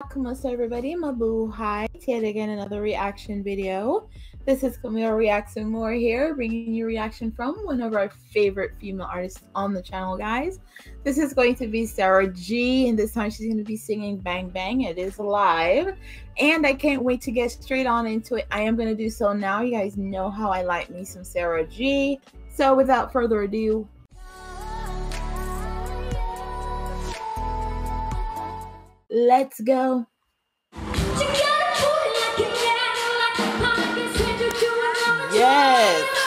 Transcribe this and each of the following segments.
Vlogmas everybody, Mabuhay. It's Yet again another reaction video. This is Camille Reacts and More here, bringing you reaction from one of our favorite female artists on the channel, guys. This is going to be Sarah G, and this time she's going to be singing Bang Bang. It is live, and I can't wait to get straight on into it. I am going to do so now. You guys know how I like me some Sarah G. So without further ado, let's go. Yes.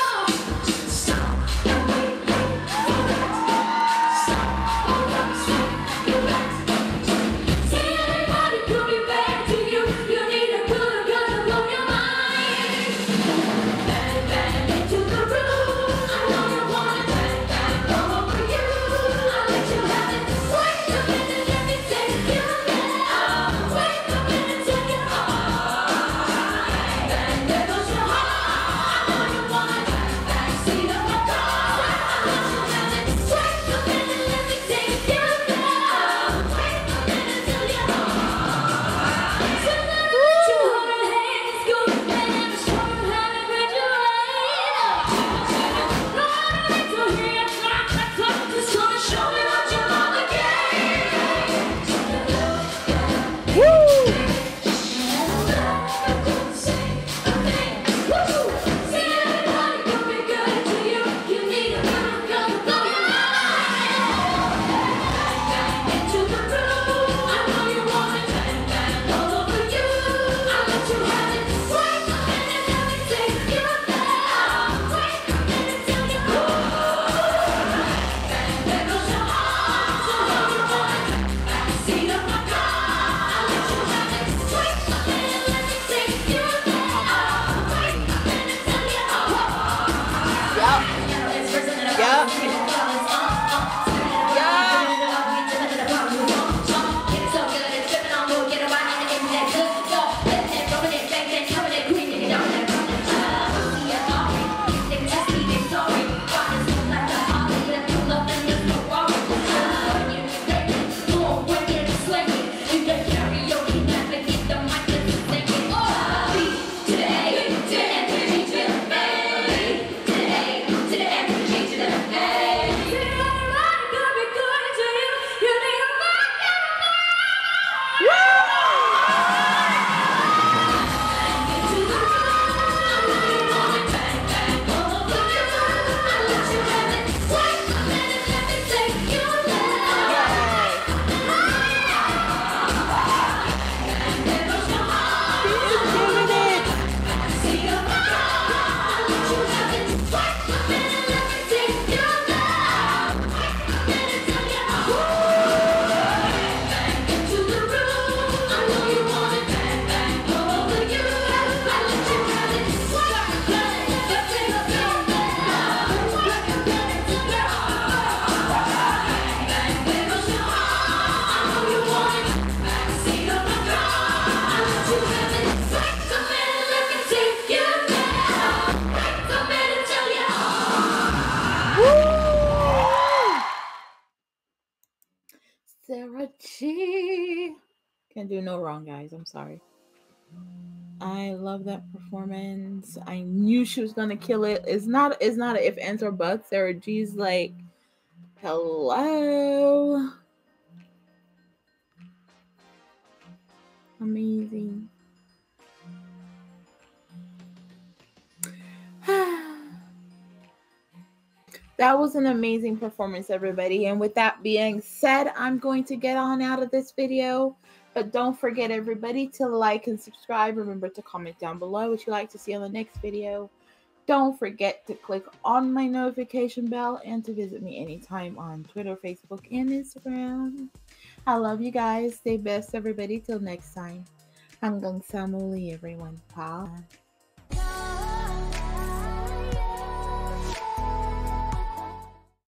Sarah G. Can't do no wrong, guys. I'm sorry. I love that performance. I knew she was gonna kill it. It's not. It's not if ands or buts. Sarah G's like, hello. Amazing. That was an amazing performance, everybody. And with that being said, I'm going to get on out of this video. But don't forget, everybody, to like and subscribe. Remember to comment down below what you like to see on the next video. Don't forget to click on my notification bell and to visit me anytime on Twitter, Facebook, and Instagram. I love you guys. Stay best, everybody. Till next time. Hanggang sa muli, everyone. Bye.